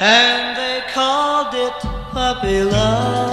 And they called it puppy love.